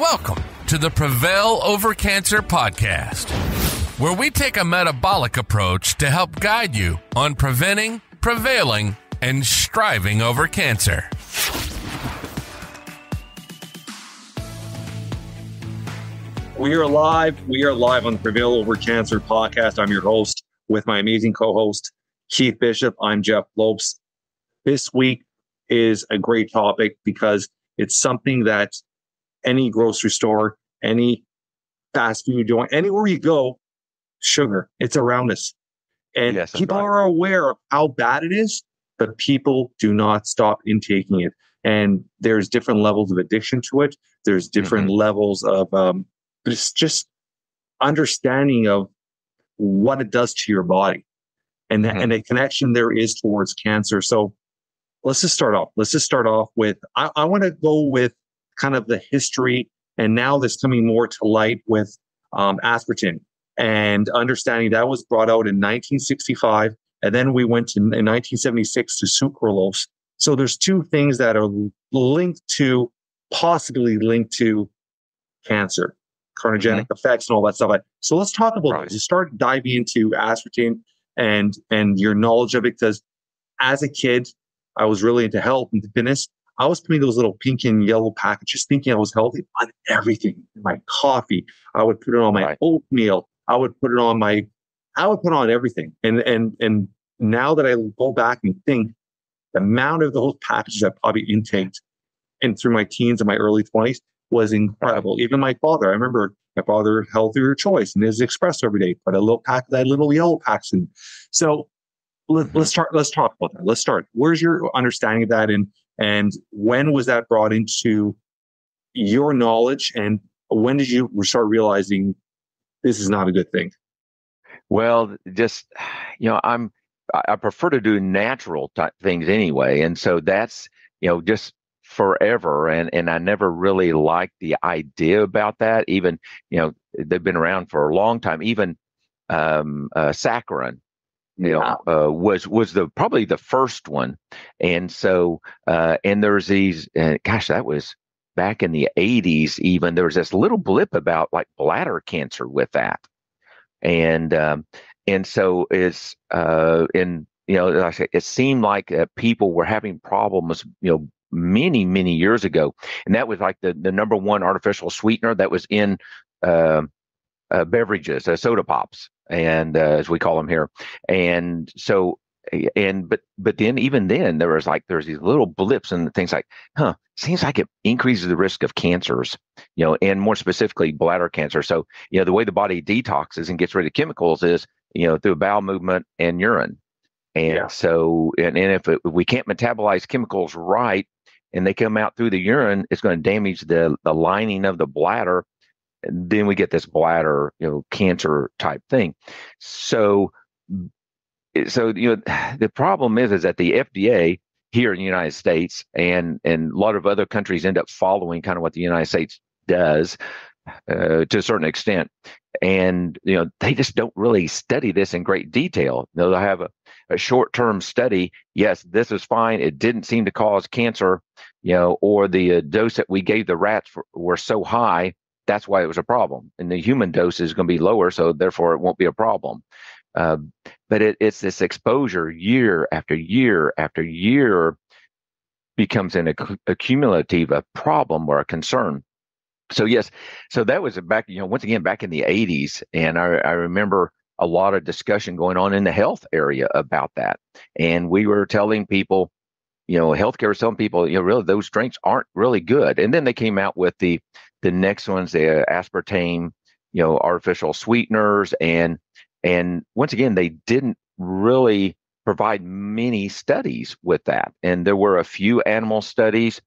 Welcome to the Prevail Over Cancer podcast, where we take a metabolic approach to help guide you on preventing, prevailing, and striving over cancer. We are live. We are live on the Prevail Over Cancer podcast. I'm your host with my amazing co-host, Keith Bishop. I'm Jeff Lopes. This week is a great topic because it's something that any grocery store, any fast food joint, anywhere you go, sugar, it's around us. And Yes, people right. are aware of how bad it is, but people do not stop intaking it. And there's different levels of addiction to it. There's different Mm-hmm. levels of um, just just understanding of what it does to your body, and Mhm. and the connection there is towards cancer. So let's just start off. Let's just start off with I, I want to go with kind of the history, and now that's coming more to light with um, aspartame and understanding that was brought out in 1965, and then we went to, in 1976 to sucralose. So there's two things that are linked to, possibly linked to cancer, carcinogenic effects, and all that stuff. So let's talk about Right. this. Start diving into aspartame and and your knowledge of it, because as a kid, I was really into health and fitness. I was putting those little pink and yellow packages, thinking I was healthy on everything. My coffee, I would put it on my Right. oatmeal. I would put it on my, I would put on everything. And and and now that I go back and think, the amount of those packages I probably intaked and through my teens and my early twenties was incredible. Even my father, I remember my father healthier choice and his express every day, put a little pack of that little yellow packs in. So Mm-hmm. let's start. Let's talk about that. Let's start. Where's your understanding of that, and and when was that brought into your knowledge, and when did you start realizing this is not a good thing? Well, just you know, I'm I prefer to do natural type things anyway, and so that's you know just forever, and and I never really liked the idea about that. Even you know they've been around for a long time. Even um, uh, saccharin, you know, uh, was was the probably the first one, and so uh, and there's these. Uh, gosh, that was back in the 80s. Even there was this little blip about like bladder cancer with that and um, and so it's uh, in you know like I said, it seemed like uh, people were having problems you know many many years ago, and that was like the the number one artificial sweetener that was in uh, uh, beverages, uh, soda pops, and uh, as we call them here, and so. And but but then even then there was like there's these little blips and things like huh seems like it increases the risk of cancers you know and more specifically bladder cancer so you know the way the body detoxes and gets rid of chemicals is you know through bowel movement and urine and Yeah. so and, and if, it, if we can't metabolize chemicals right and they come out through the urine it's going to damage the the lining of the bladder then we get this bladder you know cancer type thing. So so you know the problem is is that the fda here in the united states and and a lot of other countries end up following kind of what the united states does uh, to a certain extent. And you know they just don't really study this in great detail. You know, they'll have a, a short-term study. Yes this is fine. It didn't seem to cause cancer you know or the uh, dose that we gave the rats for, were so high that's why it was a problem and the human dose is going to be lower so therefore it won't be a problem. Uh, but it, it's this exposure year after year after year becomes an acc- accumulative a problem or a concern. So yes so that was back you know once again back in the 80s and I, I remember a lot of discussion going on in the health area about that. And we were telling people you know healthcare telling people you know really those drinks aren't really good. And then they came out with the the next ones the aspartame you know artificial sweeteners and and once again they didn't really provide many studies with that. And there were a few animal studies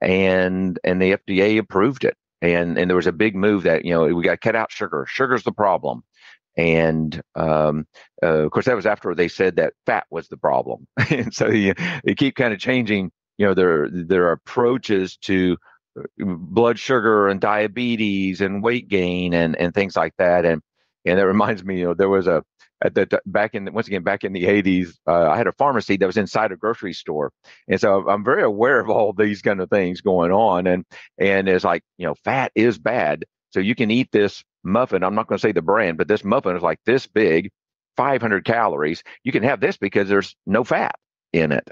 and and the FDA approved it. And and there was a big move that you know we got to cut out sugar. Sugar's the problem. And um, uh, of course that was after they said that fat was the problem. And so you, they keep kind of changing you know their their approaches to blood sugar and diabetes and weight gain and and things like that. And And that reminds me, you know, there was a at the back in once again back in the 80s uh, i had a pharmacy that was inside a grocery store. And so i'm very aware of all these kind of things going on. And and it's like you know fat is bad. So you can eat this muffin. I'm not going to say the brand but this muffin is like this big 500 calories. You can have this because there's no fat in it.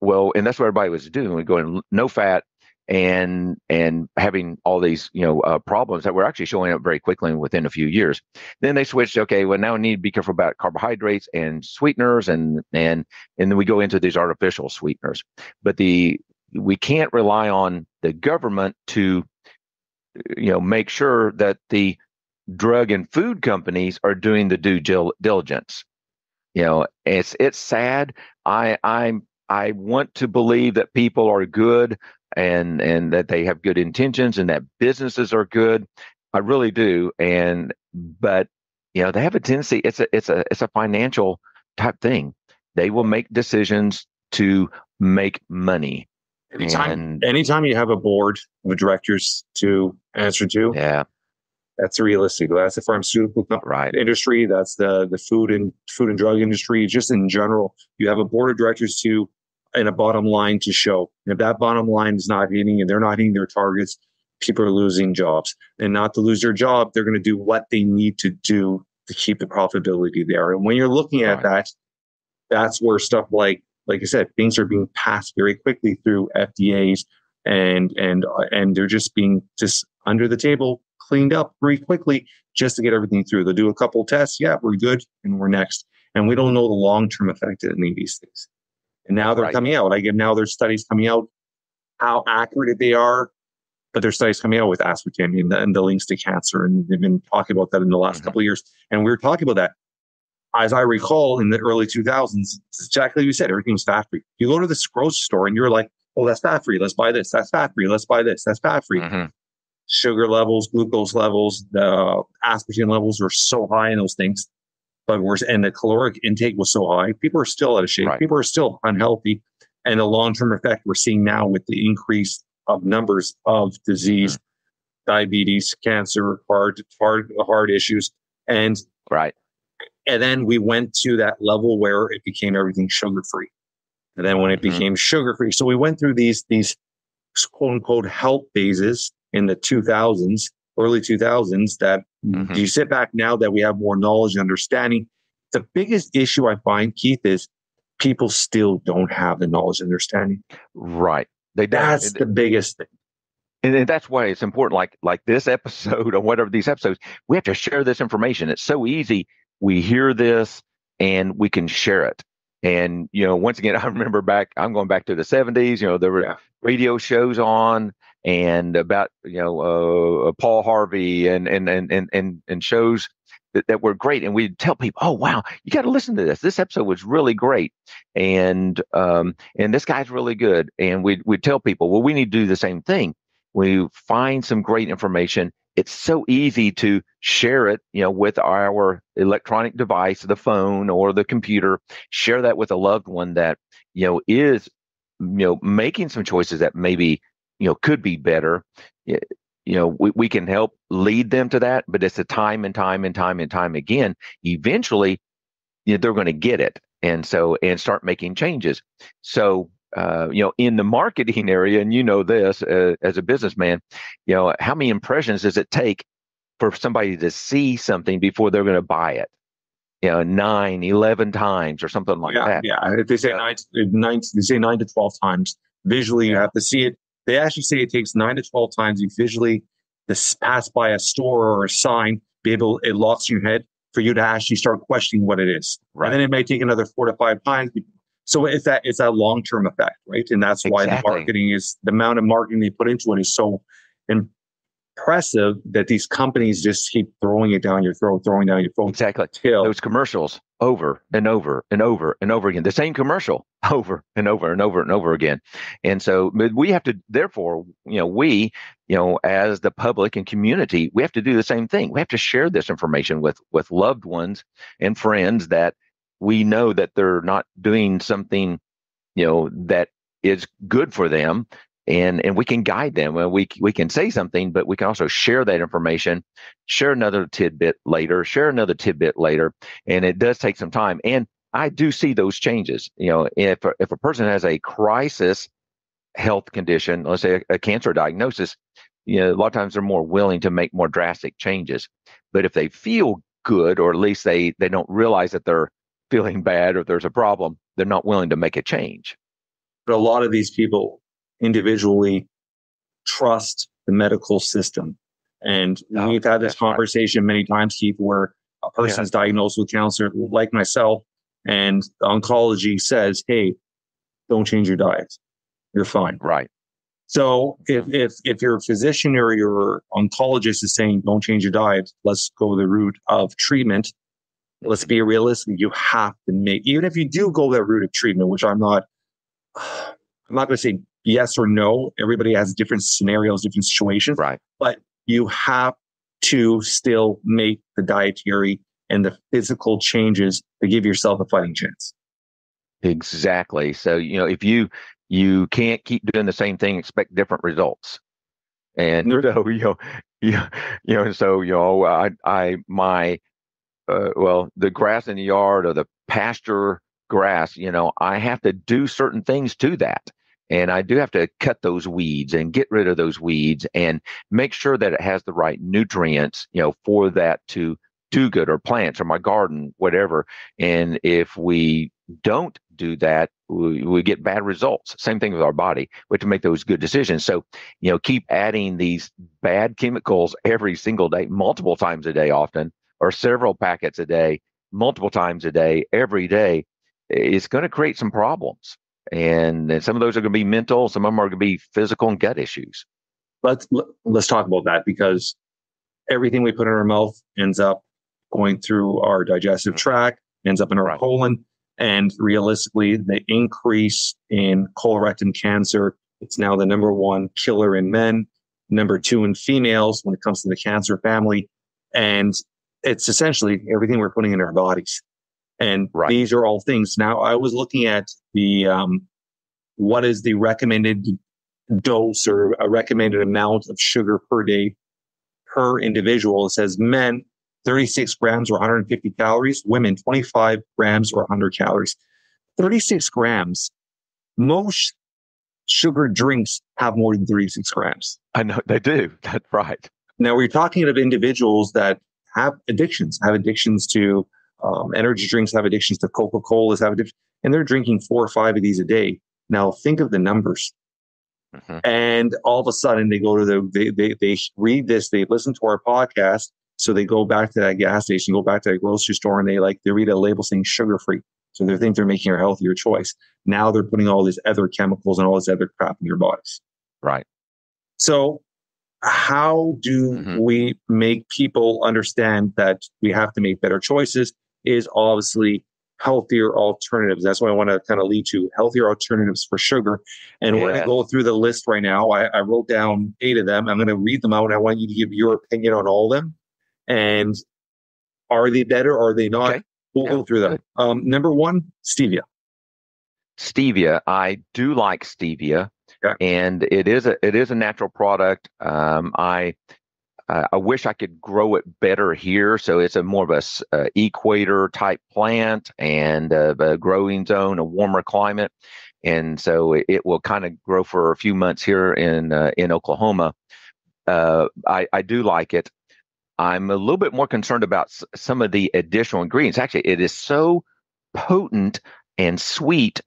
Well and that's what everybody was doing going no fat and and having all these you know uh, problems that were actually showing up very quickly within a few years. Then they switched. Okay, well now we need to be careful about carbohydrates and sweeteners, and and and then we go into these artificial sweeteners. But the we can't rely on the government to you know make sure that the drug and food companies are doing the due diligence. You know, it's it's sad. I I'm I want to believe that people are good and and that they have good intentions and that businesses are good. I really do. And but you know, they have a tendency. It's a it's a it's a financial type thing. They will make decisions to make money. Anytime, and, anytime you have a board of directors to answer to, yeah, that's realistic. That's the pharmaceutical right. industry. That's the the food and food and drug industry. Just in general, you have a board of directors to and a bottom line to show. And if that bottom line is not hitting and they're not hitting their targets, people are losing jobs. And not to lose their job, they're going to do what they need to do to keep the profitability there. And when you're looking at that, that's where stuff like, like I said, things are being passed very quickly through FDAs and and and they're just being just under the table cleaned up very quickly just to get everything through. They'll do a couple tests, yeah, we're good, and we're next. And we don't know the long term effect of any of these things. And now they're right. coming out. I get now there's studies coming out how accurate they are, but there's studies coming out with aspartame and the, and the links to cancer. And they've been talking about that in the last mm-hmm. couple of years. And we were talking about that. As I recall, in the early 2000s, exactly you said, everything was fat free. You go to the grocery store and you're like, oh, that's fat free. Let's buy this. That's fat free. Let's buy this. That's fat free. Mm-hmm. Sugar levels, glucose levels, the aspartame levels are so high in those things and the caloric intake was so high, people are still out of shape. Right. People are still unhealthy, and the long term effect we're seeing now with the increase of numbers of disease, mm-hmm. diabetes, cancer, heart, heart, heart issues, and right. And then we went to that level where it became everything sugar free. And then when it mm-hmm. became sugar free, so we went through these these quote unquote health phases in the 2000s early 2000s that mm-hmm. you sit back now that we have more knowledge and understanding. The biggest issue i find keith is people still don't have the knowledge and understanding. Right. They that's the biggest thing. And that's why it's important like like this episode or whatever these episodes we have to share this information. It's so easy. We hear this and we can share it. And you know once again i remember back i'm going back to the 70s you know there were yeah. radio shows on and about you know uh, uh, Paul Harvey and and and and and, shows that, that were great. And we'd tell people oh wow you got to listen to this. This episode was really great. And um and this guy's really good. And we'd, we'd tell people well we need to do the same thing. We find some great information. It's so easy to share it you know with our electronic device the phone or the computer. Share that with a loved one that you know is you know making some choices that maybe you know could be better you know we, we can help lead them to that but it's a time and time and time and time again eventually you know, they're going to get it and so and start making changes so uh, you know in the marketing area and you know this uh, as a businessman you know how many impressions does it take for somebody to see something before they're going to buy it you know, nine, eleven times or something like yeah, that. Yeah. If they say nine, nine, they say nine to 12 times visually, you have to see it they actually say it takes nine to 12 times you visually this pass by a store or a sign, be able, it locks in your head for you to actually start questioning what it is. Right. And then it may take another four to five times. So it's that, it's that long-term effect, right? And that's why exactly. the marketing is, the amount of marketing they put into it is so impressive that these companies just keep throwing it down your throat, throwing down your throat. Exactly. Till, Those commercials over and over and over and over again. The same commercial over and over and over and over again. And so we have to, therefore, you know, we, you know, as the public and community, we have to do the same thing. We have to share this information with with loved ones and friends that we know that they're not doing something, you know, that is good for them and and we can guide them. We we can say something, but we can also share that information, share another tidbit later, share another tidbit later, and it does take some time. And I do see those changes. You know, if if a person has a crisis health condition, let's say a, a cancer diagnosis, you know, a lot of times they're more willing to make more drastic changes. But if they feel good, or at least they they don't realize that they're feeling bad or there's a problem, they're not willing to make a change. But a lot of these people individually trust the medical system. And oh, we've had this conversation many times, Keith, where a person is diagnosed with cancer, like myself, and oncology says, hey, don't change your diet. You're fine. Right. So if, if, if your physician or your oncologist is saying, don't change your diet, let's go the route of treatment. Let's be realistic. You have to make, even if you do go that route of treatment, which I'm not, I'm not going to say yes or no. Everybody has different scenarios, different situations. Right. But you have to still make the dietary and the physical changes to give yourself a fighting chance. Exactly. So, you know, if you you can't keep doing the same thing, expect different results. And so, you know, you, you know, so you know, I I my uh, well, the grass in the yard or the pasture grass, you know, I have to do certain things to that. And I do have to cut those weeds and get rid of those weeds and make sure that it has the right nutrients, you know, for that to do good or plants or my garden, whatever. And if we don't do that, we, we, get bad results. Same thing with our body. We have to make those good decisions. So, you know, keep adding these bad chemicals every single day, multiple times a day, often, or several packets a day, multiple times a day, every day. It's going to create some problems. And, and some of those are going to be mental, some of them are going to be physical and gut issues. Let's let's talk about that because everything we put in our mouth ends up going through our digestive mm-hmm. tract, ends up in our right. colon, and realistically, the increase in colorectal cancer, it's now the number one killer in men, number two in females when it comes to the cancer family. And it's essentially everything we're putting in our bodies. And right. these are all things. Now, I was looking at the um, what is the recommended dose or a recommended amount of sugar per day per individual. It says men 36 grams or 150 calories, women 25 grams or 100 calories. 36 grams. Most sugar drinks have more than 36 grams. I know they do. That's right. Now we're talking of individuals that have addictions, have addictions to um, energy drinks, have addictions to Coca Colas, have addictions, and they're drinking four or five of these a day. Now think of the numbers. Mm-hmm. And all of a sudden they go to the, they, they, they read this, they listen to our podcast, so they go back to that gas station, go back to that grocery store, and they like they read a label saying sugar free. So they think they're making a healthier choice. Now they're putting all these other chemicals and all this other crap in your bodies. Right. So how do mm-hmm. we make people understand that we have to make better choices? Is obviously healthier alternatives. That's what I want to kind of lead to healthier alternatives for sugar. And yeah. gonna go through the list right now, I, I wrote down eight of them. I'm going to read them out. I want you to give your opinion on all of them. And are they better? Or are they not? Okay. We'll yeah. go through them. Um, number one, stevia. Stevia. I do like stevia, okay. and it is a it is a natural product. Um, I uh, I wish I could grow it better here. So it's a more of a uh, equator type plant and uh, a growing zone, a warmer climate, and so it, it will kind of grow for a few months here in uh, in Oklahoma. Uh, I, I do like it. I'm a little bit more concerned about s- some of the additional ingredients. Actually, it is so potent and sweet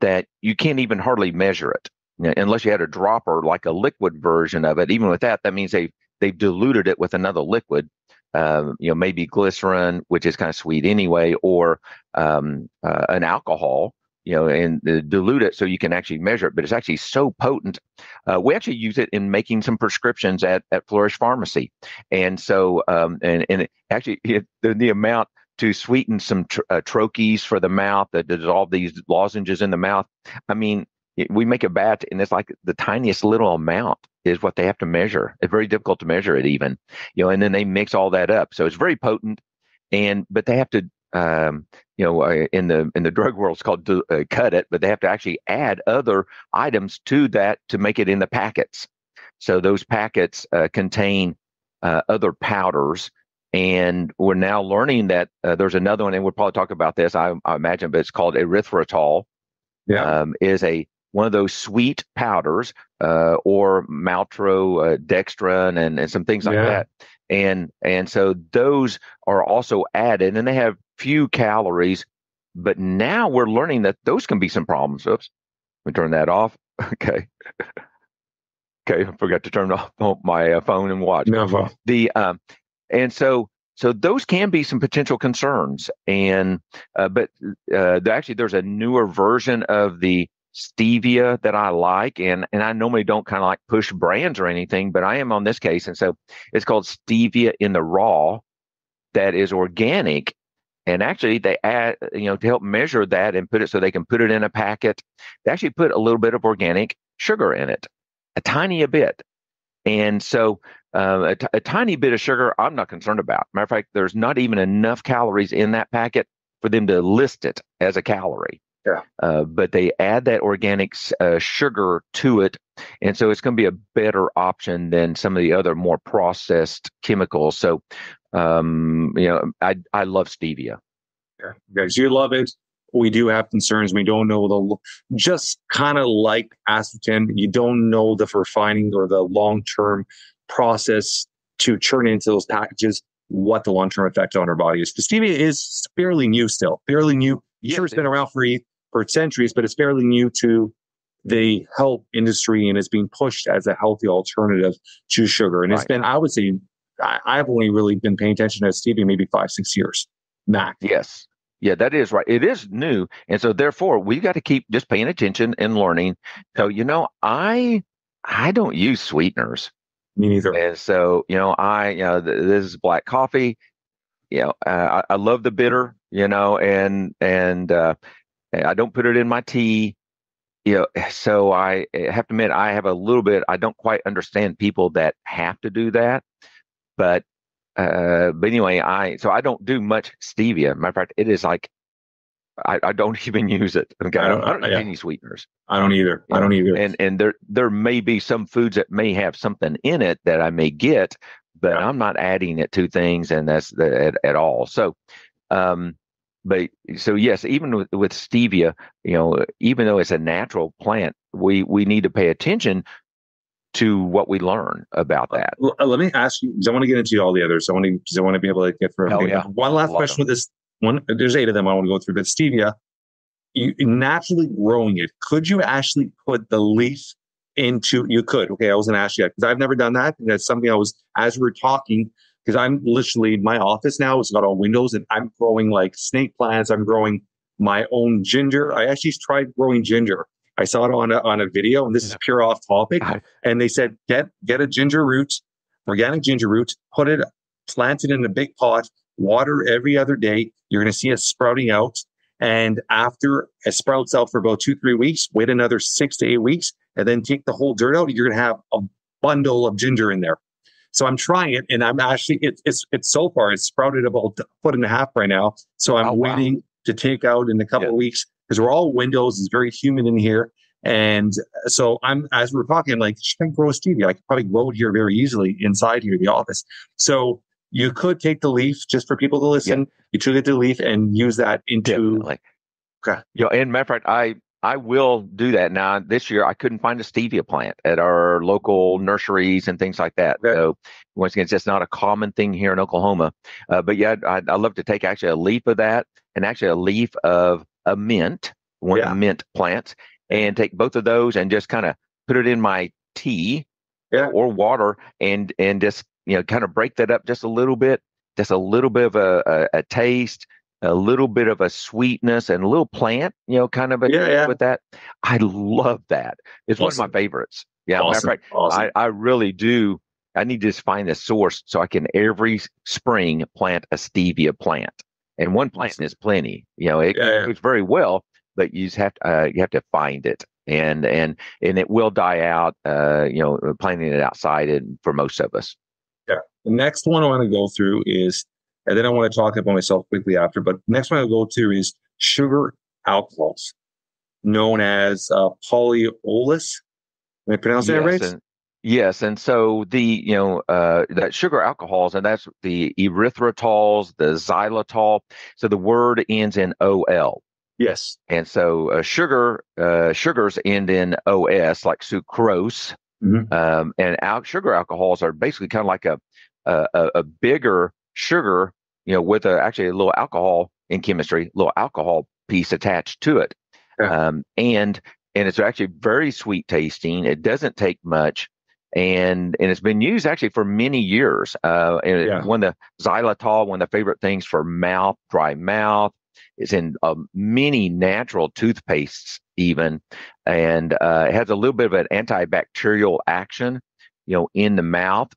that you can't even hardly measure it unless you had a dropper like a liquid version of it. Even with that, that means they they've diluted it with another liquid. Um, you know, maybe glycerin, which is kind of sweet anyway, or um, uh, an alcohol you know, and dilute it so you can actually measure it. But it's actually so potent. Uh, we actually use it in making some prescriptions at, at Flourish Pharmacy. And so, um, and, and it actually, it, the, the amount to sweeten some tr- uh, troches for the mouth that dissolve these lozenges in the mouth. I mean, we make a batch and it's like the tiniest little amount is what they have to measure. It's very difficult to measure it even, you know, and then they mix all that up. So it's very potent and, but they have to um, you know, uh, in the in the drug world, it's called uh, cut it, but they have to actually add other items to that to make it in the packets. So those packets uh, contain uh, other powders, and we're now learning that uh, there's another one, and we'll probably talk about this, I, I imagine, but it's called erythritol. Yeah, um, is a one of those sweet powders, uh, or maltodextrin, and, and some things like yeah. that. And and so those are also added and they have few calories but now we're learning that those can be some problems. Oops. Let me turn that off. Okay. Okay i forgot to turn off my uh, phone and watch. Never. the um and so so those can be some potential concerns and uh, but uh, actually there's a newer version of the stevia that I like, and and I normally don't kind of like push brands or anything, but I am on this case, and so it's called stevia in the raw, that is organic, and actually they add you know to help measure that and put it so they can put it in a packet. They actually put a little bit of organic sugar in it, a tiny a bit, and so. Uh, a, t- a tiny bit of sugar, I'm not concerned about. Matter of fact, there's not even enough calories in that packet for them to list it as a calorie. Yeah. Uh, but they add that organic uh, sugar to it. And so it's going to be a better option than some of the other more processed chemicals. So, um, you know, I, I love stevia. Yeah. Guys, you love it. We do have concerns. We don't know the, just kind of like aspartame, you don't know the refining or the long term process to churn into those packages, what the long term effect on our body is. The stevia is fairly new still, fairly new. Yes, sure, it's been around for for centuries, but it's fairly new to the health industry and it's being pushed as a healthy alternative to sugar. And right. it's been, I would say, I, I've only really been paying attention to stevia maybe five, six years max. Yes. Yeah, that is right. It is new. And so therefore we've got to keep just paying attention and learning. So, you know, I I don't use sweeteners. Me neither. And so, you know, I, you know, th- this is black coffee. You know, uh, I, I love the bitter, you know, and, and, uh, I don't put it in my tea. You know, so I have to admit I have a little bit. I don't quite understand people that have to do that, but uh, but anyway, I so I don't do much stevia. Matter of fact, it is like I, I don't even use it. Okay, I don't, I don't have yeah. any sweeteners. I don't either. I don't either. And and there there may be some foods that may have something in it that I may get, but yeah. I'm not adding it to things, and that's the, at, at all. So, um, but so yes, even with, with stevia, you know, even though it's a natural plant, we we need to pay attention to what we learn about that. Uh, let me ask you, because I want to get into all the others. I want to, I want to be able to get through. Oh, yeah. One last question with this one. There's eight of them I want to go through, but stevia, you naturally growing it, could you actually put the leaf into? You could. Okay, I wasn't asked yet because I've never done that. And that's something I was as we are talking because I'm literally my office now. It's got all windows, and I'm growing like snake plants. I'm growing my own ginger. I actually tried growing ginger. I saw it on a, on a video, and this is pure off topic. And they said get get a ginger root, organic ginger root, put it, plant it in a big pot, water every other day. You're going to see it sprouting out. And after it sprouts out for about two, three weeks, wait another six to eight weeks, and then take the whole dirt out. You're going to have a bundle of ginger in there. So I'm trying it, and I'm actually it's it's it's so far it's sprouted about a foot and a half right now. So I'm oh, waiting to take out in a couple yeah. of weeks because we're all windows. It's very humid in here, and so I'm as we're talking, I'm like, I grow a stevia? I could probably grow it here very easily inside here, the office. So you could take the leaf just for people to listen. Yeah. You took it the leaf and use that into. Definitely. Okay. You know, and matter of fact, I I will do that. Now, this year I couldn't find a stevia plant at our local nurseries and things like that. So, once again, it's just not a common thing here in Oklahoma. Uh, but yeah, I, I love to take actually a leaf of that and actually a leaf of a mint, one yeah. of the mint plants, and take both of those and just kind of put it in my tea yeah. or water and and just you know kind of break that up just a little bit, just a little bit of a, a, a taste a little bit of a sweetness and a little plant, you know, kind of a yeah, yeah. with that. I love that. It's awesome. one of my favorites. Yeah, awesome. Fact, awesome. I, I really do. I need to just find a source so I can every spring plant a stevia plant. And one plant is plenty. You know, it yeah, goes very well, but you just have to uh, you have to find it, and and and it will die out. Uh, you know, planting it outside, and for most of us. Yeah. The next one I want to go through is and then I want to talk about myself quickly after. But next one I'll go to is sugar alcohols, known as uh, polyols. Am I pronouncing yes, that right? And, yes, and so the you know uh, that sugar alcohols, and that's the erythritols, the xylitol. So the word ends in ol. Yes. And so uh, sugar uh, sugars end in os, like sucrose. Mhm. Um, and al- sugar alcohols are basically kind of like a a- a bigger sugar, you know, with a, actually a little alcohol in chemistry, a little alcohol piece attached to it. Yeah. Um, and and it's actually very sweet tasting. It doesn't take much, and and it's been used actually for many years. Uh, and Yeah. one of the xylitol, one of the favorite things for mouth, dry mouth, is in uh, many natural toothpastes even, and uh, it has a little bit of an antibacterial action, you know, in the mouth.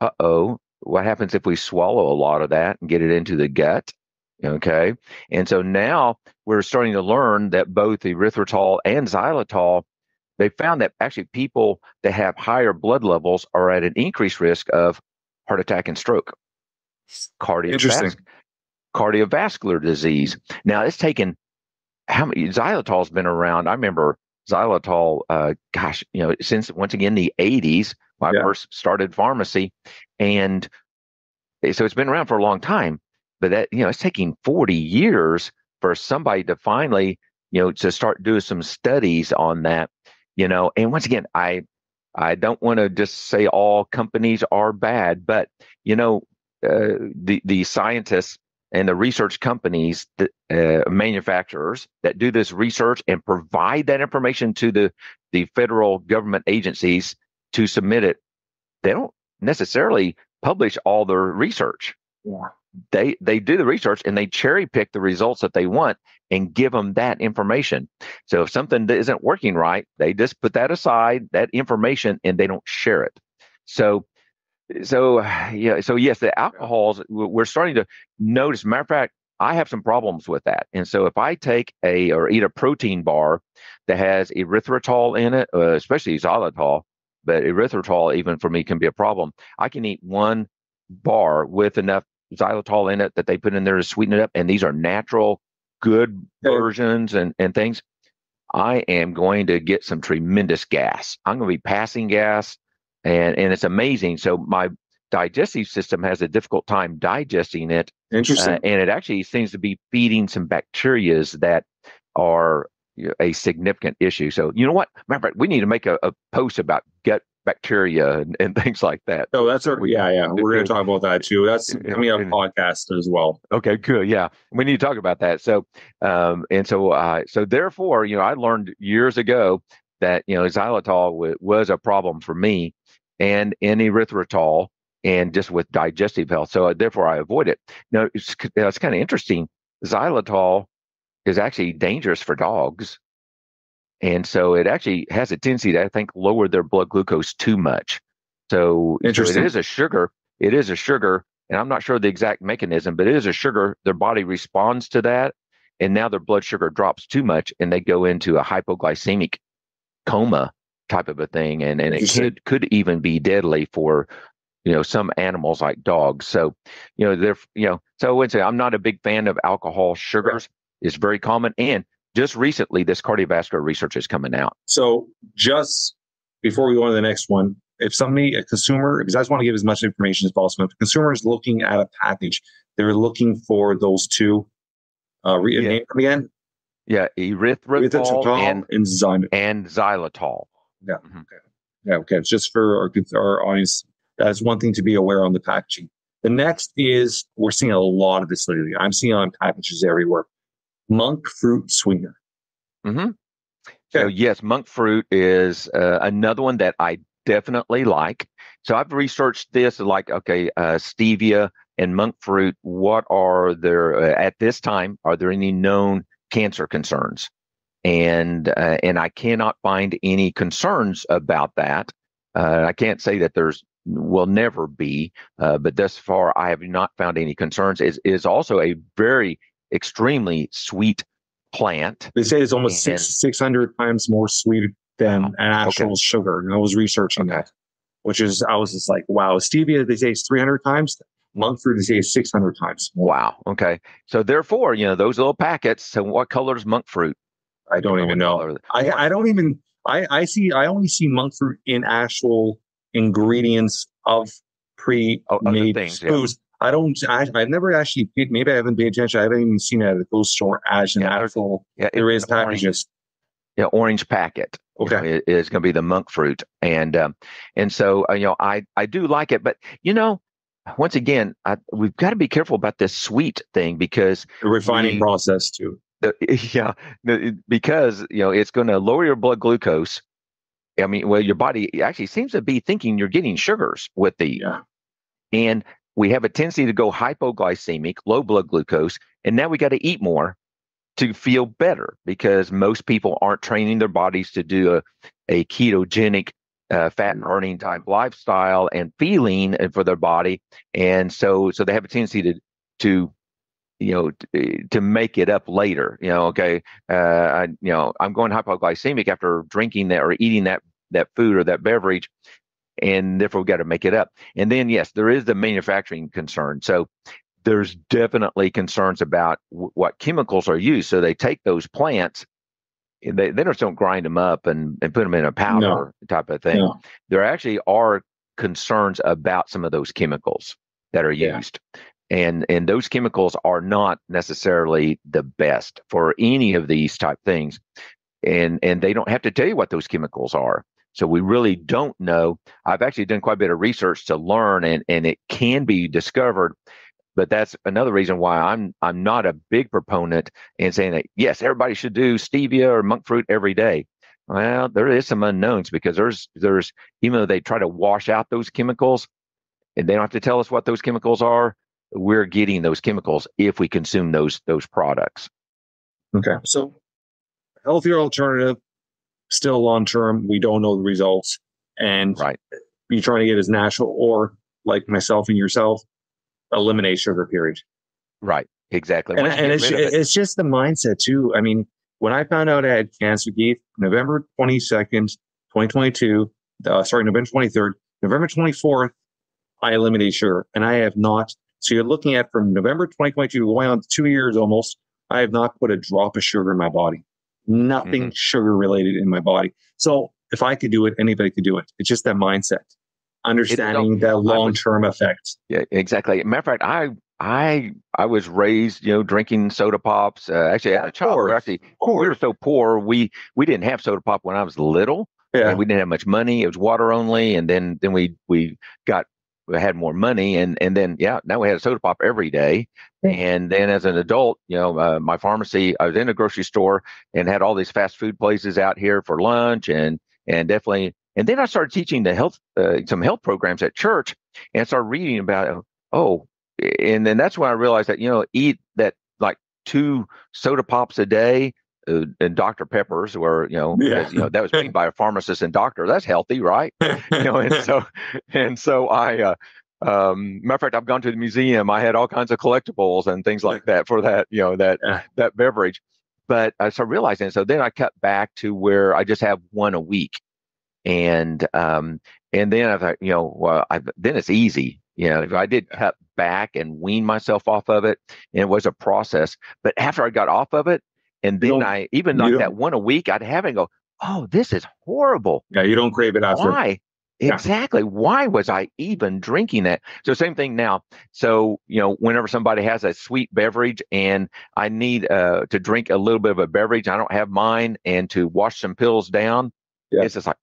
Uh oh, what happens if we swallow a lot of that and get it into the gut? Okay, and so now we're starting to learn that both erythritol and xylitol, they found that actually people that have higher blood levels are at an increased risk of heart attack and stroke, Interesting. cardiovascular, cardiovascular disease. Now it's taken how many xylitol's been around. I remember xylitol, uh, gosh, you know, since once again the 80s when I Yeah. first started pharmacy, and so it's been around for a long time. But that you know, it's taking 40 years for somebody to finally, you know, to start doing some studies on that. You know, and once again, I I don't want to just say all companies are bad, but you know, uh, the the scientists and the research companies, that, uh, manufacturers that do this research and provide that information to the the federal government agencies to submit it, they don't necessarily publish all their research. Yeah. They they do the research and they cherry pick the results that they want and give them that information. So if something isn't working right, they just put that aside, that information, and they don't share it. So so yeah so yes the alcohols we're starting to notice matter of fact i have some problems with that and so if i take a or eat a protein bar that has erythritol in it uh, especially xylitol but erythritol even for me can be a problem i can eat one bar with enough xylitol in it that they put in there to sweeten it up and these are natural good versions and and things i am going to get some tremendous gas i'm going to be passing gas and and it's amazing. So my digestive system has a difficult time digesting it, Interesting. uh, and it actually seems to be feeding some bacterias that are a significant issue. So you know what? Matter of fact, we need to make a, a post about gut bacteria and, and things like that. oh, that's our, yeah, yeah. We're going to talk about that too. That's coming up podcast as well. Okay, good. Yeah, we need to talk about that. So, um, and so, uh, so therefore, you know, I learned years ago that you know xylitol w- was a problem for me, and in erythritol, and just with digestive health. So uh, therefore, I avoid it. Now, it's uh, it's kind of interesting. Xylitol is actually dangerous for dogs, and so it actually has a tendency to, I think, lower their blood glucose too much. So, so Interesting. it is a sugar. It is a sugar and I'm not sure the exact mechanism, but it is a sugar. Their body responds to that, and now their blood sugar drops too much, and they go into a hypoglycemic coma type of a thing, and and it could could even be deadly for you know some animals like dogs. So you know they're you know so I would say I'm not a big fan of alcohol sugars. It's very common, and just recently this cardiovascular research is coming out. So just before we go on to the next one, if somebody, a consumer, because I just want to give as much information as possible, if a consumer is looking at a package, they're looking for those two, uh, re- Yeah. name again, Yeah, erythritol erythritol and and xylitol. and xylitol. Yeah, okay. It's just for our, our audience. That's one thing to be aware on the packaging. The next is we're seeing a lot of this lately. I'm seeing on packages everywhere. Monk fruit sweetener. hmm So yes, monk fruit is uh, another one that I definitely like. So I've researched this, like okay, uh, stevia and monk fruit. What are there uh, at this time? Are there any known cancer concerns? And uh, and I cannot find any concerns about that. Uh, I can't say that there's will never be, uh, but thus far I have not found any concerns. It is also a very extremely sweet plant. They say it's almost And- six six hundred times more sweet than an actual Okay. sugar. And I was researching Okay. that, which is I was just like, wow, stevia. They say it's three hundred times. Monk fruit they is aged 600 times. Wow. Okay. So therefore, you know, those little packets. So what color is monk fruit? I don't even know. I, I don't even, I, I see, I only see monk fruit in actual ingredients of oh, pre-made oh, things, foods. I don't, I, I've never actually, paid. maybe I haven't paid attention. I haven't even seen it at the grocery store as an yeah, actual, yeah, there is packages. Yeah, orange packet. Okay, you know, is going to be the monk fruit, and um, and so uh, you know I I do like it, but you know once again, I, we've got to be careful about this sweet thing because the refining we, process too. The, yeah, because you know it's going to lower your blood glucose. I mean, well, your body actually seems to be thinking you're getting sugars with the, yeah. and we have a tendency to go hypoglycemic, low blood glucose, and now we got to eat more to feel better because most people aren't training their bodies to do a, a ketogenic uh, fat burning type lifestyle and feeling for their body, and so so they have a tendency to to you know to, to make it up later. You know, okay, uh, I, you know I'm going hypoglycemic after drinking that or eating that that food or that beverage, and therefore we've got to make it up. And then yes, there is the manufacturing concern. So there's definitely concerns about w- what chemicals are used. So they take those plants they, they just don't grind them up and, and put them in a powder no. type of thing. No. There actually are concerns about some of those chemicals that are used. Yeah. And and those chemicals are not necessarily the best for any of these type things. And and they don't have to tell you what those chemicals are. So we really don't know. I've actually done quite a bit of research to learn and, and it can be discovered but that's another reason why I'm I'm not a big proponent in saying that yes, everybody should do stevia or monk fruit every day. Well, there is some unknowns because there's there's even though they try to wash out those chemicals, and they don't have to tell us what those chemicals are, we're getting those chemicals if we consume those those products. Okay, so healthier alternative, still long term. We don't know the results, and right. you're trying to get as natural or like myself and yourself, eliminate sugar period. Right. Exactly. And, and it's, it. it's just the mindset too. I mean, when I found out I had cancer, Keith, November 22nd, 2022, uh, sorry, November 23rd, November 24th, I eliminated sugar and I have not. So you're looking at from November 2022 going on two years almost, I have not put a drop of sugar in my body. Nothing mm-hmm. sugar related in my body. So if I could do it, anybody could do it. It's just that mindset understanding the long term effects. Yeah, exactly. Matter of fact, I I I was raised, you know, drinking soda pops. Uh, actually, as a child, we actually we were so poor we we didn't have soda pop when I was little. Yeah, we didn't have much money. It was water only, and then then we we got we had more money, and and then yeah, now we had a soda pop every day. And then as an adult, you know, uh, my pharmacy, I was in a grocery store and had all these fast food places out here for lunch, and and definitely and then I started teaching the health, uh, some health programs at church and started reading about, oh, and then that's when I realized that, you know, eat that like two soda pops a day uh, and Dr. Peppers were, you know, yeah. you know, that was made by a pharmacist and doctor. That's healthy, right? you know, and so, and so I, uh, um, matter of fact, I've gone to the museum. I had all kinds of collectibles and things like that for that, you know, that, yeah. that beverage. But I started realizing, so then I cut back to where I just have one a week and um, and then I thought, you know, well, I, then it's easy. You know, if I did cut back and wean myself off of it, and it was a process. But after I got off of it, and then I even like that one a week, I'd have it and go, oh, this is horrible. Yeah, you don't crave it after. Why? Yeah. Exactly. Why was I even drinking that? So same thing now. So you know, whenever somebody has a sweet beverage and I need uh, to drink a little bit of a beverage, I don't have mine, and to wash some pills down, yeah. it's just like,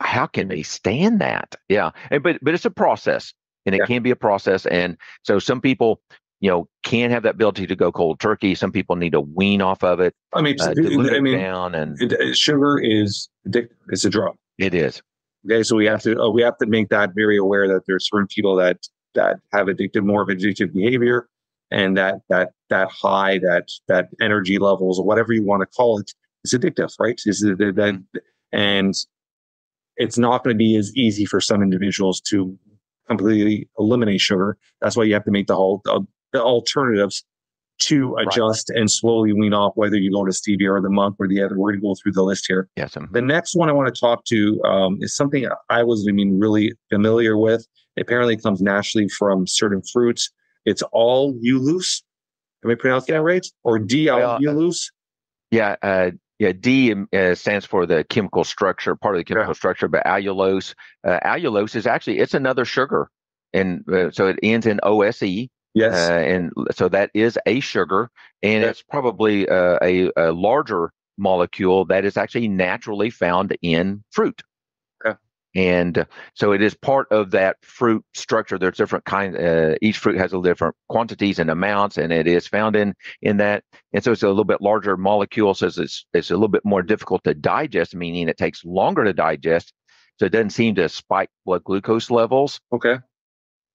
how can they stand that? Yeah. And, but, but it's a process and it yeah. can be a process. And so some people, you know, can have that ability to go cold turkey. Some people need to wean off of it. I mean, uh, I mean, down and it, sugar is addictive. It's a drug. It is. Okay, so we have to uh, we have to make that very aware that there's certain people that that have addicted more of addictive behavior, and that that that high that that energy levels or whatever you want to call it is addictive, right? Is that and it's not going to be as easy for some individuals to completely eliminate sugar. That's why you have to make the whole alternatives to adjust right. and slowly wean off whether you go to stevia or the monk or the other. We're going to go through the list here. Yes. The next one I want to talk to um, is something I wasn't even really familiar with. It apparently comes naturally from certain fruits. It's allulose. Am I pronouncing that right? Or D well, ulus? Yeah. Uh, yeah, D um, uh, stands for the chemical structure, part of the chemical yeah. structure, but allulose, uh, allulose is actually it's another sugar, and uh, so it ends in OSE. Yes. Uh, and so that is a sugar, and it's probably uh, a, a, larger molecule that is actually naturally found in fruit. Okay. And so it is part of that fruit structure. There's different kind. Uh, each fruit has a different quantities and amounts, and it is found in in that. And so it's a little bit larger molecule. So it's it's a little bit more difficult to digest, meaning it takes longer to digest. So it doesn't seem to spike blood glucose levels. Okay.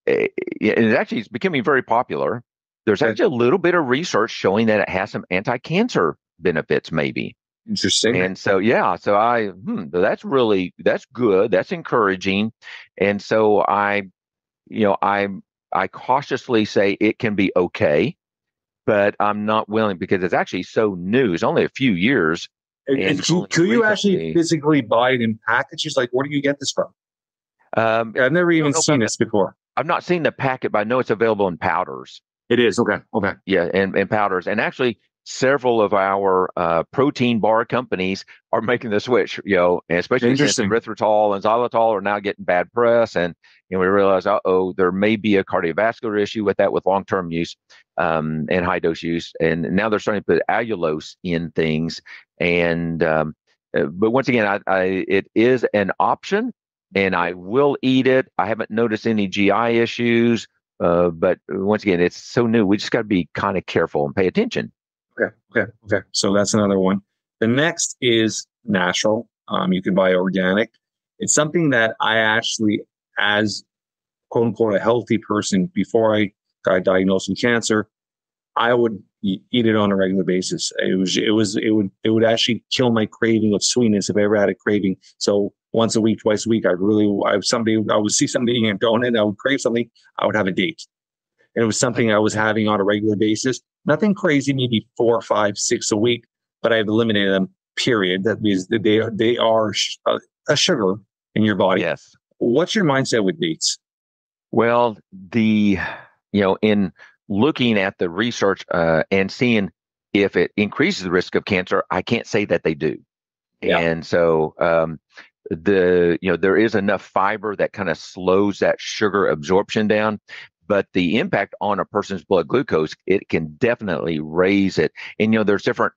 Eh, it actually is becoming very popular. There's actually a little bit of research showing that it has some anti-cancer benefits, maybe. Interesting. And so, yeah, so I, hmm, that's really, that's good. That's encouraging. And so I, you know, I, I cautiously say it can be okay, but I'm not willing because it's actually so new. It's only a few years. And, and can, could you actually physically buy it in packages? Like, where do you get this from? Um, I've never even seen this before. I've not seen the packet, but I know it's available in powders. It is okay. Okay. Yeah, and, and powders, and actually several of our uh, protein bar companies are making the switch. You know, especially since erythritol and xylitol are now getting bad press, and and we realize, oh, there may be a cardiovascular issue with that with long term use um, and high dose use, and now they're starting to put allulose in things, and um, uh, but once again, I, I, it is an option and I will eat it. I haven't noticed any GI issues, uh, but once again, it's so new. We just got to be kind of careful and pay attention. Okay, okay, okay. So that's another one. The next is natural. Um, you can buy organic. It's something that I actually, as quote unquote a healthy person, before I got diagnosed with cancer, I would eat it on a regular basis. It was, it was, it would, it would actually kill my craving of sweetness if I ever had a craving. So once a week, twice a week. I really, I somebody, I would see somebody eating a donut, I would crave something, I would have a date. And it was something I was having on a regular basis. Nothing crazy, maybe four, five, six a week, but I've eliminated them. Period. That means that they they are uh, a sugar in your body. Yes. What's your mindset with dates? Well, the you know in looking at the research uh, and seeing if it increases the risk of cancer, I can't say that they do. Yeah. And so um, the you know there is enough fiber that kind of slows that sugar absorption down but the impact on a person's blood glucose it can definitely raise it and you know there's different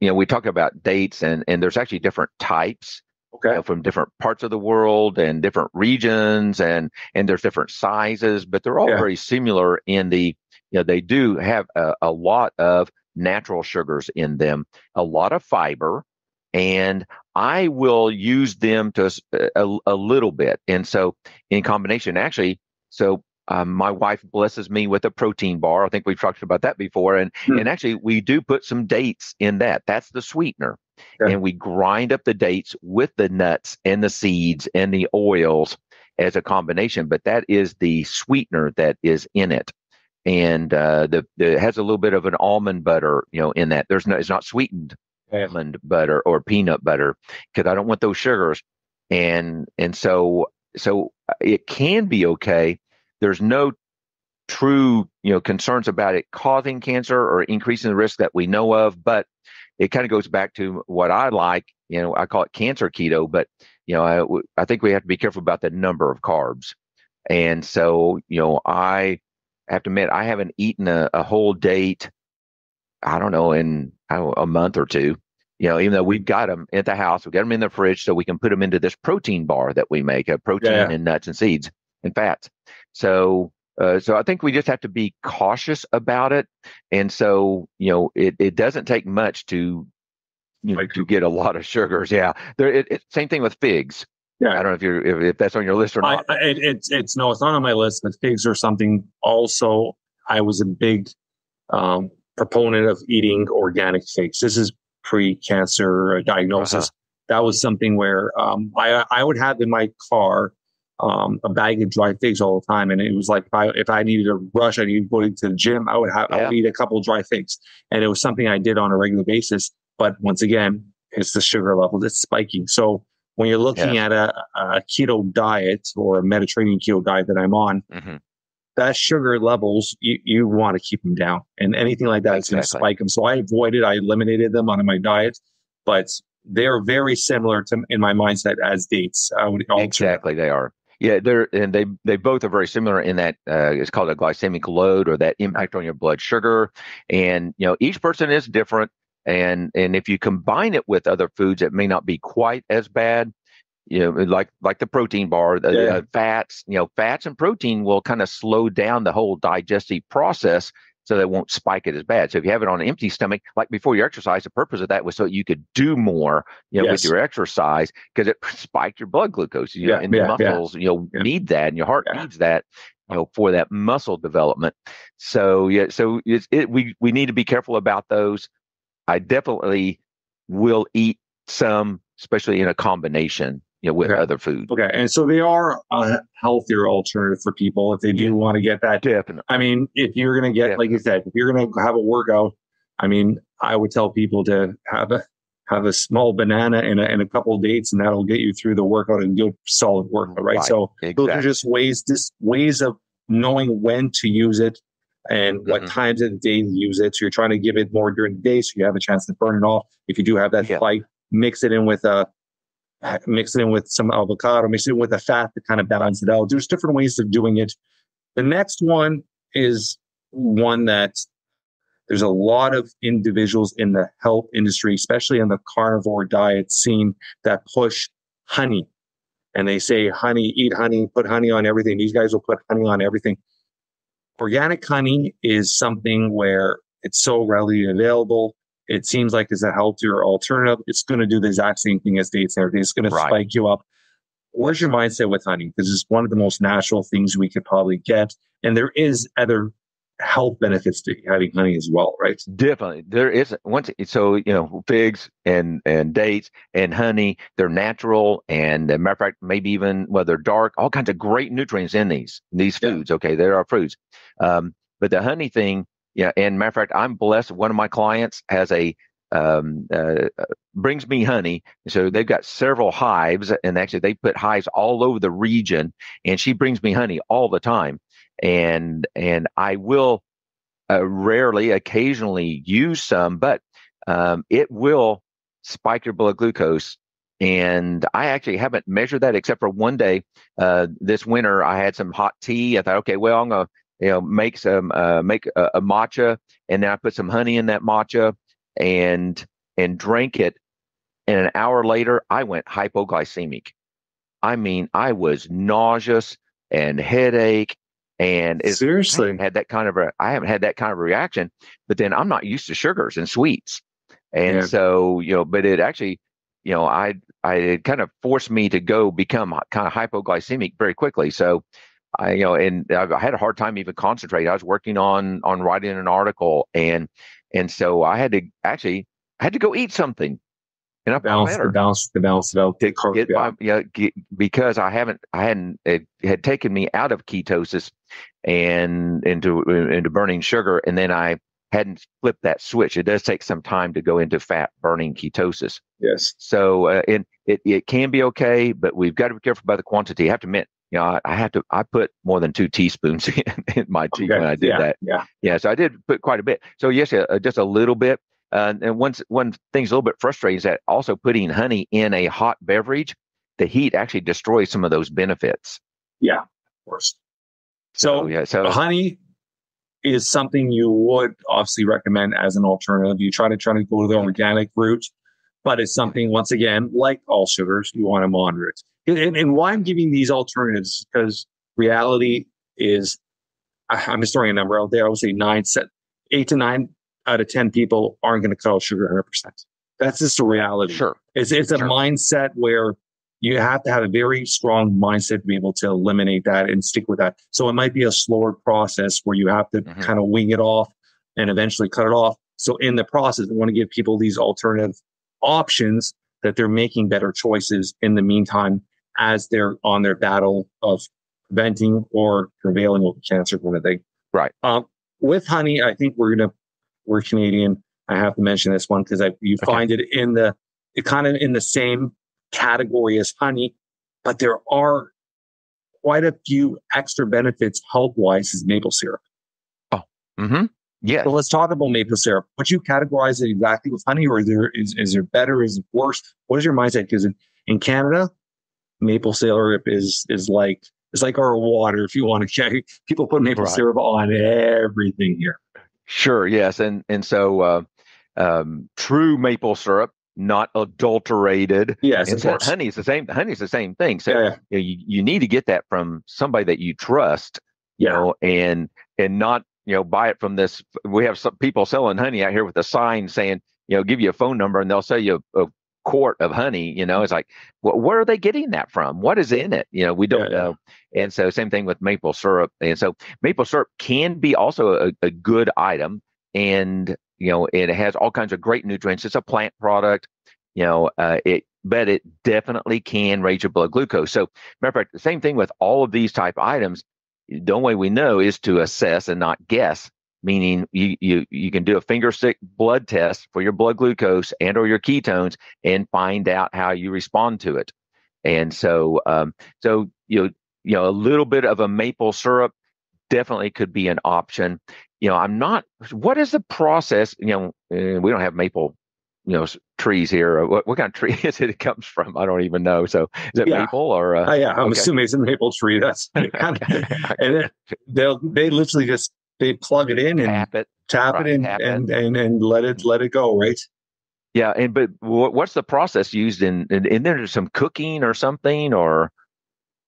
you know we talk about dates and and there's actually different types okay you know, from different parts of the world and different regions and and there's different sizes but they're all yeah. very similar in the you know they do have a, a lot of natural sugars in them a lot of fiber and I will use them to a, a little bit. And so, in combination, actually, so um, my wife blesses me with a protein bar. I think we've talked about that before, and mm. and actually, we do put some dates in that. That's the sweetener, and we grind up the dates with the nuts and the seeds and the oils as a combination. But that is the sweetener that is in it and uh, the, the it has a little bit of an almond butter, you know, in that. There's no, it's not sweetened, almond butter or peanut butter because I don't want those sugars. And and so so uh, it can be okay. There's no true you know concerns about it causing cancer or increasing the risk that we know of, but it kind of goes back to what I like. You know, I call it cancer keto, but you know, I, I think we have to be careful about the number of carbs. And so, you know, I have to admit, I haven't eaten a, a whole date I don't know, in a month or two. You know, even though we've got them at the house, we've got them in the fridge so we can put them into this protein bar that we make, a protein yeah. and nuts and seeds and fats. So, uh, so I think we just have to be cautious about it. And so, you know, it, it doesn't take much to, you know, to get a lot of sugars. Yeah. There, it, it, same thing with figs. Yeah. I don't know if you're, if, if that's on your list or not. I, it, it's, it's, no, it's not on my list, but figs are something also I was a big, um, proponent of eating organic cakes. This is pre-cancer diagnosis. Uh-huh. That was something where um, I I would have in my car um, a bag of dry figs all the time, and it was like if I, if I needed a rush, I needed to go to the gym, I would have I would eat a couple dry figs, and it was something I did on a regular basis. But once again, it's the sugar level that's spiking. So when you're looking yeah. at a, a, keto diet or a Mediterranean keto diet that I'm on, mm-hmm. That sugar levels you, you want to keep them down, and anything like that exactly. is going to spike them. So I avoided, I eliminated them on my diet, but they're very similar to in my mindset as dates. I would exactly they are. Yeah, they're and they they both are very similar in that uh, it's called a glycemic load or that impact on your blood sugar, and you know each person is different, and and if you combine it with other foods, it may not be quite as bad. You know, like like the protein bar, the, yeah. Uh, fats. You know, fats and protein will kind of slow down the whole digestive process so that won't spike it as bad. So if you have it on an empty stomach, like before your exercise, the purpose of that was so you could do more, you know, yes. with your exercise because it spiked your blood glucose. You yeah, know, and yeah, muscles, yeah. you know, yeah. need that, and your heart needs that, you know, for that muscle development. So yeah, so it's it we we need to be careful about those. I definitely will eat some, especially in a combination you know, with okay. other food. Okay. And so they are a healthier alternative for people if they do want to get that. Definitely. I mean, if you're going to get, Definitely. like you said, if you're going to have a workout, I mean, I would tell people to have a, have a small banana and a, and a couple dates and that'll get you through the workout and good solid workout. Right. right. So exactly. those are just ways, just ways of knowing when to use it and what mm-hmm. times of the day to use it. So you're trying to give it more during the day so you have a chance to burn it off. If you do have that yeah. mix it in with a, mix it in with some avocado, mix it with a fat to kind of balance it out. There's different ways of doing it. The next one is one that there's a lot of individuals in the health industry, especially in the carnivore diet scene, that push honey. And they say, honey, eat honey, put honey on everything. These guys will put honey on everything. Organic honey is something where it's so readily available it seems like it's a healthier alternative. It's going to do the exact same thing as dates and everything. It's going to right. spike you up. Where's your mindset with honey? Because it's one of the most natural things we could probably get. And there is other health benefits to having honey as well, right? Definitely. There is once so you know, figs and and dates and honey, they're natural and matter of fact, maybe even well, they're dark, all kinds of great nutrients in these these foods. Yeah. Okay, there are foods. Um, but the honey thing yeah, and matter of fact, I'm blessed. One of my clients has a um, uh, uh, brings me honey. So they've got several hives, and actually they put hives all over the region. And she brings me honey all the time, and and I will uh, rarely, occasionally use some, but um, it will spike your blood glucose. And I actually haven't measured that except for one day uh, this winter. I had some hot tea. I thought, okay, well, I'm gonna you know, make some uh, make a, a, matcha, and then I put some honey in that matcha, and and drank it. And an hour later, I went hypoglycemic. I mean, I was nauseous and headache, and seriously had that kind of a I haven't had that kind of reaction. But then I'm not used to sugars and sweets, and yeah. so you know, but it actually, you know, I I it kind of forced me to go become kind of hypoglycemic very quickly. So I, you know, and I had a hard time even concentrating. I was working on on writing an article, and and so I had to actually I had to go eat something. And I balance the balance the balance it out. Carbs, get my, yeah, get, because I haven't I hadn't it had taken me out of ketosis and into into burning sugar, and then I hadn't flipped that switch. It does take some time to go into fat burning ketosis. Yes. So, uh, and it, it can be okay, but we've got to be careful about the quantity. I have to admit, you know, I, I had to, I put more than two teaspoons in, in my tea okay. when I did yeah, that. Yeah. Yeah. So I did put quite a bit. So yes, uh, just a little bit. Uh, and one, one thing's a little bit frustrating is that also putting honey in a hot beverage, the heat actually destroys some of those benefits. Yeah, of course. So, so yeah, so honey is something you would obviously recommend as an alternative. You try to try to go to the organic route, but it's something once again, like all sugars, you want to monitor it. And, and why I'm giving these alternatives because reality is, I'm just throwing a number out there. I would say nine, set, eight to nine out of 10 people aren't going to cut out sugar 100%. That's just a reality. Sure. It's, it's a sure. mindset where you have to have a very strong mindset to be able to eliminate that and stick with that. So it might be a slower process where you have to mm-hmm. kind of wing it off and eventually cut it off. So in the process, I want to give people these alternative options that they're making better choices in the meantime as they're on their battle of preventing or prevailing with cancer kind of thing. Right. Um, with honey, I think we're gonna we're Canadian. I have to mention this one because I you Okay. find it in the it kind of in the same category as honey, but there are quite a few extra benefits health wise as maple syrup. Oh, mm-hmm. Yeah. So let's talk about maple syrup. Would you categorize it exactly with honey, or is there is is there better? Is it worse? What is your mindset? Because in, in Canada, maple syrup is is like it's like our water. If you want to check, people put maple Right. syrup on everything here. Sure. Yes. And and so uh, um, true maple syrup, not adulterated. Yes, and of so course. honey's the same. Honey's the same thing. So Yeah, yeah, you, you you need to get that from somebody that you trust. You yeah. know, and and not you know buy it from this. We have some people selling honey out here with a sign saying you know give you a phone number and they'll sell you a, a quart of honey. You know, it's like well, where are they getting that from? What is in it? You know, we don't Yeah, yeah. know. And so same thing with maple syrup. And so maple syrup can be also a, a good item, and you know it has all kinds of great nutrients. It's a plant product. You know, uh, it but it definitely can raise your blood glucose. So matter of fact, the same thing with all of these type items. The only way we know is to assess and not guess. Meaning, you you you can do a finger stick blood test for your blood glucose and or your ketones and find out how you respond to it. And so, um, so you know, you know, a little bit of a maple syrup definitely could be an option. You know, I'm not. What is the process? You know, uh, we don't have maple, you know, trees here. What, what kind of tree is it? It comes from? I don't even know. So is it Yeah. maple or? Uh, Oh, yeah, I'm okay. assuming it's a maple tree. That's and it, they'll they literally just they plug it in and tap it. tap right, it and, tap it. and and and let it let it go. Right. Yeah, and but what's the process used in? In, in there some cooking or something or?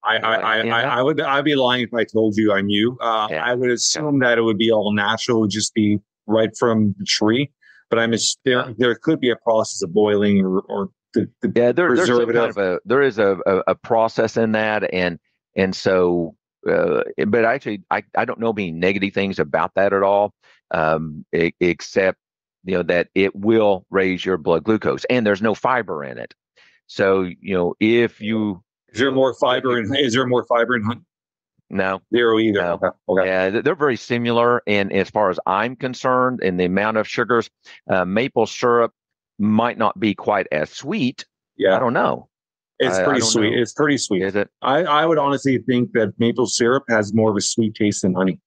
I I, I, I I would I'd be lying if I told you I knew. Uh, Yeah. I would assume that it would be all natural, it would just be right from the tree. But I'm there. There could be a process of boiling or, or the, the Yeah, there, there's kind of a there is a, a, a process in that, and and so, uh, but actually, I I don't know any negative things about that at all, um, except you know that it will raise your blood glucose, and there's no fiber in it. So you know if you Is there more fiber in? Is there more fiber in honey? no, Zero either. No. Okay. okay. Yeah, they're very similar. And as far as I'm concerned, in the amount of sugars, uh, maple syrup might not be quite as sweet. Yeah. I don't know. It's I- I pretty don't sweet. know. It's pretty sweet. Is it? I, I would honestly think that maple syrup has more of a sweet taste than honey.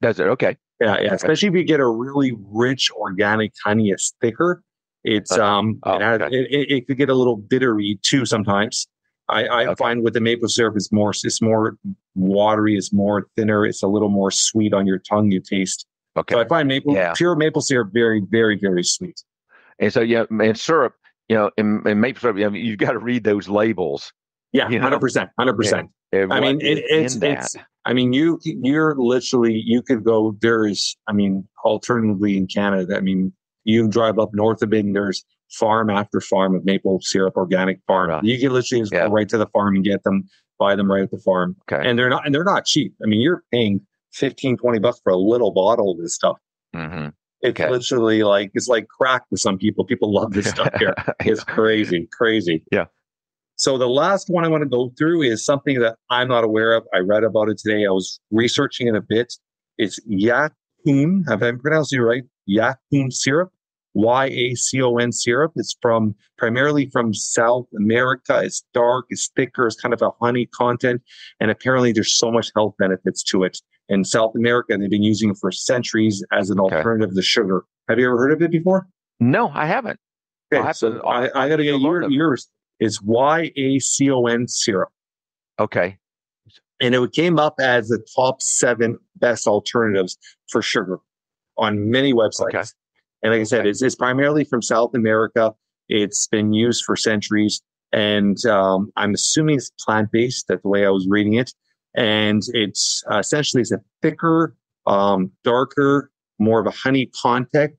Does it? Okay. Yeah, yeah. Okay. Especially if you get a really rich organic honey, it's thicker. It's Uh, um, oh, it, has, okay. it, it, it could get a little bittery too sometimes. I, I Okay. find with the maple syrup, it's more it's more watery, it's more thinner, it's a little more sweet on your tongue. You taste. Okay. So I find maple Yeah. pure maple syrup very, very, very sweet. And so, yeah, and syrup, you know, in, in maple syrup, you know, you've got to read those labels. Yeah, hundred percent, hundred percent. I mean, it, it's it's. I mean, you you're literally you could go. There is. I mean, alternatively in Canada. I mean, you drive up north of it, and there's farm after farm of maple syrup, organic farm. Right. You can literally just Yeah. go right to the farm and get them, buy them right at the farm, okay. and they're not and they're not cheap. I mean, you're paying 15, 20 bucks for a little bottle of this stuff. hmm It's Okay. literally like it's like crack for some people. People love this stuff here. It's crazy, crazy. Yeah. So the last one I want to go through is something that I'm not aware of. I read about it today. I was researching it a bit. It's Yacon. Have I pronounced it right? Yacon syrup. Y A C O N syrup. It's from primarily from South America. It's dark. It's thicker. It's kind of a honey content, and apparently there's so much health benefits to it. In South America, they've been using it for centuries as an Okay. alternative to sugar. Have you ever heard of it before? No, I haven't. Okay, have so I, I got to get your, yours. It's Y A C O N syrup. Okay. And it came up as the top seven best alternatives for sugar on many websites. Okay. And like I said, Okay. it's, it's primarily from South America. It's been used for centuries. And um, I'm assuming it's plant based. That's the way I was reading it. And it's uh, essentially it's a thicker, um, darker, more of a honey content.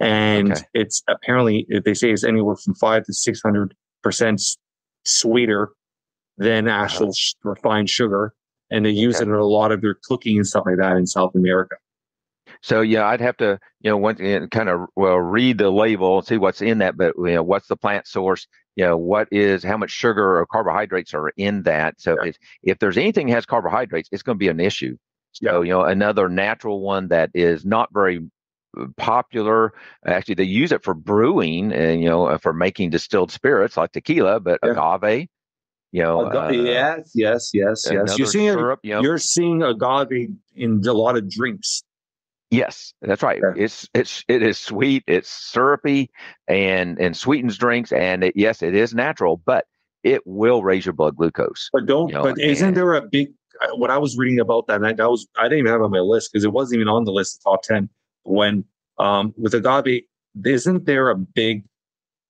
And Okay. it's apparently, they say it's anywhere from five to 600% sweeter than actual sh- refined sugar. And they use. Okay. it in a lot of their cooking and stuff like that in South America. So yeah, I'd have to, you know, once again, kind of well read the label and see what's in that, but you know, what's the plant source? You know what is how much sugar or carbohydrates are in that. So Yeah. if, if there's anything that has carbohydrates, it's going to be an issue. So you know another natural one that is not very uh, popular. Actually, they use it for brewing and you know uh, for making distilled spirits like tequila, but Yeah. agave. You know, uh, yes, yes, yes, yes. You're seeing syrup. You know, you're seeing agave in a lot of drinks. Yes, that's right. Yeah. It's it's it is sweet, it's syrupy, and and sweetens drinks, and it, yes, it is natural, but it will raise your blood glucose. But don't. You know, but isn't and- there a big? What I was reading about that, and I, was I didn't even have it on my list because it wasn't even on the list of top ten. When um with agave, isn't there a big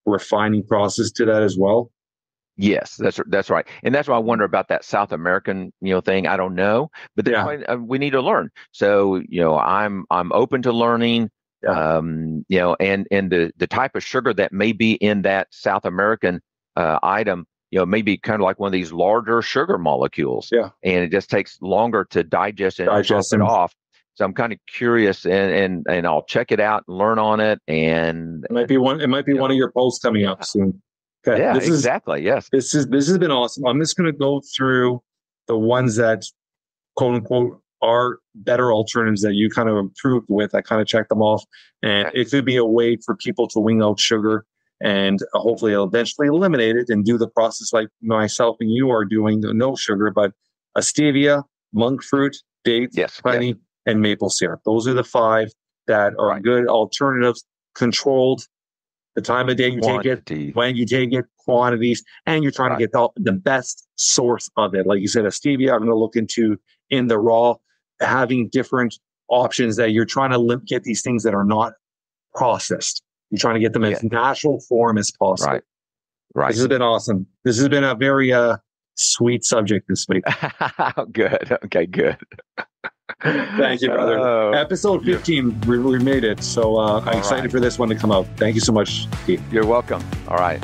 refining process to that as well? Yes, that's that's right, and that's why I wonder about that South American you know thing. I don't know, but Yeah. uh, we need to learn. So you know, I'm I'm open to learning. Yeah. Um, you know, and and the the type of sugar that may be in that South American uh, item, you know, maybe kind of like one of these larger sugar molecules. Yeah. and it just takes longer to digest and Digest it off. So I'm kind of curious, and and and I'll check it out and learn on it. And It might be one. It might be one of your posts coming up soon. Okay, yeah, this is exactly. Yes. this is this has been awesome. I'm just going to go through the ones that quote unquote are better alternatives that you kind of improved with. I kind of checked them off, and it could be a way for people to wing out sugar and uh, hopefully eventually eliminate it and do the process like myself and you are doing, no sugar, but a stevia, monk fruit, dates, Yes. honey, and maple syrup. Those are the five that are Right. good alternatives, controlled. The time of day you take it, when you take it, quantities, and you're trying Right. to get the, the best source of it. Like you said, a stevia, I'm going to look into in the raw, having different options that you're trying to lim- get these things that are not processed. You're trying to get them as natural form as possible. Right. Right. This has been awesome. This has been a very uh, sweet subject this week. good. Okay, good. Thank you, brother. Oh, Episode 15, we, we made it. So uh, I'm All excited right. for this one to come out. Thank you so much, Keith. you're welcome. All right.